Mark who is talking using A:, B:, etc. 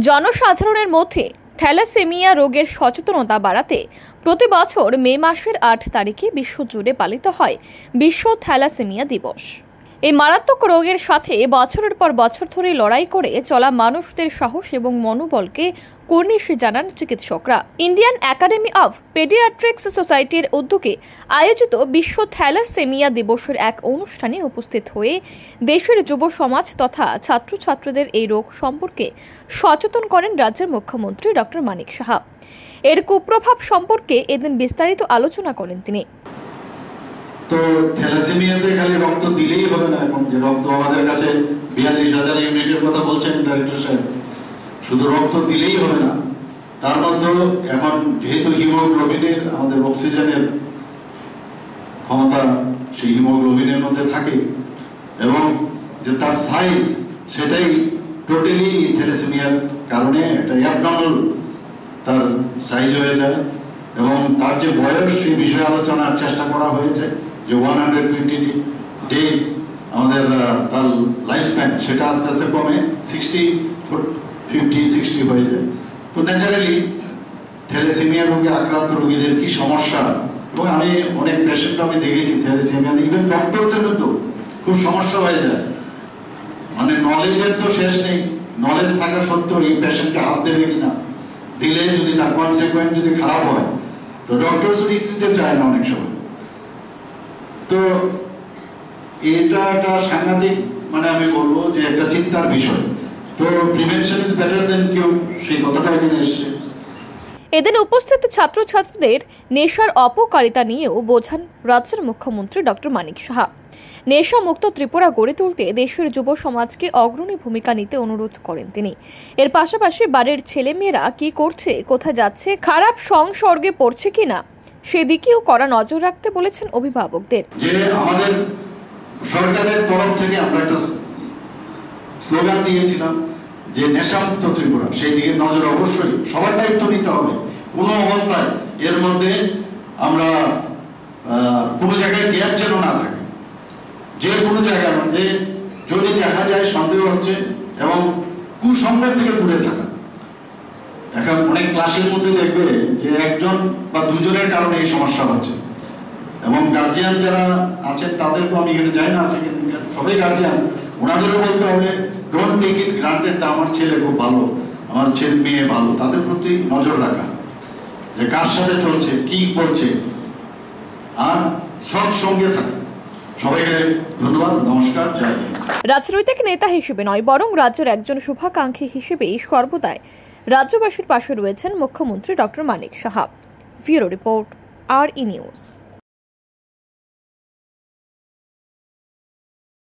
A: জনসাধারণের মধ্যে থ্যালাসেমিয়া রোগের সচেতনতা বাড়াতে প্রতি বছর মে মাসের আট তারিখে বিশ্বজুড়ে পালিত হয় বিশ্ব থ্যালাসেমিয়া দিবস। এই মারাত্মক রোগের সাথে বছরের পর বছর ধরে লড়াই করে চলা মানুষদের সাহস এবং মনোবলকে কর্নিশ জানান চিকিৎসকরা। ইন্ডিয়ান একাডেমি অফ পেডিয়াট্রিক্স সোসাইটির উদ্যোগে আয়োজিত বিশ্ব থ্যালাসেমিয়া দিবসের এক অনুষ্ঠানে উপস্থিত হয়ে দেশের যুব সমাজ তথা ছাত্রছাত্রীদের এই রোগ সম্পর্কে সচেতন করেন রাজ্যের মুখ্যমন্ত্রী ডক্টর মানিক সাহা। এর কুপ্রভাব সম্পর্কে এদিন বিস্তারিত আলোচনা করেন তিনি।
B: তো থ্যালাসেমিয়াতে খালি রক্ত দিলেই হবে না, এখন যে রক্ত আমাদের কাছে বিয়াল্লিশ হাজার ইউনিটের কথা বলছেন ডাইরেক্টর সাহেব। শুধু রক্ত দিলেই হবে না, তার মধ্যে এখন যেহেতু হিমোগ্লোবিনের, আমাদের অক্সিজেনের ক্ষমতা সেই হিমোগ্লোবিনের মধ্যে থাকে, এবং যে তার সাইজ সেটাই টোটালি থ্যালাসেমিয়ার কারণে একটা অ্যাবনর্মাল তার সাইজ হয়ে যায়, এবং তার যে বয়স সেই বিষয়ে আলোচনার চেষ্টা করা হয়েছে, যে ওয়ান হান্ড্রেড টোয়েন্টি ডেজ আমাদের তার লাইফ স্প্যান সেটা আস্তে আস্তে কমে সিক্সটি ফিফটি সিক্সটি হয়ে যায়। তো ন্যাচারালি থ্যালাসেমিয়া রোগে আক্রান্ত রোগীদের কি সমস্যা? এবং আমি অনেক পেশেন্ট আমি দেখেছি থ্যালাসেমিয়া ইভেন ডক্টরদেরও তো খুব সমস্যা হয়ে যায়। মানে নলেজের তো শেষ নেই। নলেজ থাকা সত্ত্বেও এই পেশেন্টকে হাত দেবে কিনা? দিলে যদি তার কনসিকুয়েন্স যদি খারাপ হয়, তো ডক্টর রিস্ক নিতে চায় না অনেক সময়। তো এটা একটা সাংঘাতিক মানে আমি বলব যে একটা চিন্তার বিষয়। তো প্রিভেনশন ইজ বেটার দেন কেউ সেই কথাটা এখানে এসছে।
A: এদিন উপস্থিত ছাত্রছাত্রীদের নেশার অপকারিতা নিয়েও বোঝান রাজ্যের মুখ্যমন্ত্রী ডক্টর মানিক সাহা। নেশা মুক্ত ত্রিপুরা গড়ে তুলতে দেশের যুব সমাজকে অগ্রণী ভূমিকা নিতে অনুরোধ করেন তিনি। এর পাশাপাশি বাড়ির ছেলেমেয়েরা কি করছে কোথায় যাচ্ছে খারাপ সংসর্গে পড়ছে কিনা সেদিকেও কড়া নজর রাখতে বলেছেন অভিভাবকদের।
B: যে আমাদের সরকারের তরফ থেকে আমরা একটা স্লোগান দিয়েছিলাম যে নেশামুক্ত ত্রিপুরা, সেই দিকে নজর অবশ্যই, সবার দায়িত্ব নিতে হবে। কোনো অবস্থায় এর মধ্যে আমরা কোনো জায়গায় গ্যাপ যেন না থাকে। যে কোনো জায়গার মধ্যে যদি দেখা যায় সন্দেহ হচ্ছে এবং কুসংবাদ থেকে দূরে থাকা। এখন অনেক ক্লাসের মধ্যে দেখবে যে একজন বা দুজনের কারণে এই সমস্যা হচ্ছে। এবং গার্জিয়ান যারা আছেন তাদেরকেও আমি এখানে যাই না আছে সবাই গার্জিয়ান ওনাদেরও বলতে হবে ডোন্ট টেক ইট গ্রান্টেড আমার ছেলে খুব ভালো, আমার ছেলে মেয়ে ভালো। তাদের প্রতি নজর রাখা। যে কার সাথে চলছে, কি করছে, আর সৎ সঙ্গে থাকা।
A: রাজনৈতিক নেতা হিসেবে নয়, বরং রাজ্যের একজন শুভাকাঙ্ক্ষী হিসেবেই সর্বদাই রাজ্যবাসীর পাশে রয়েছেন মুখ্যমন্ত্রী doctor Manik Saha. Bureau report আর ই নিউজ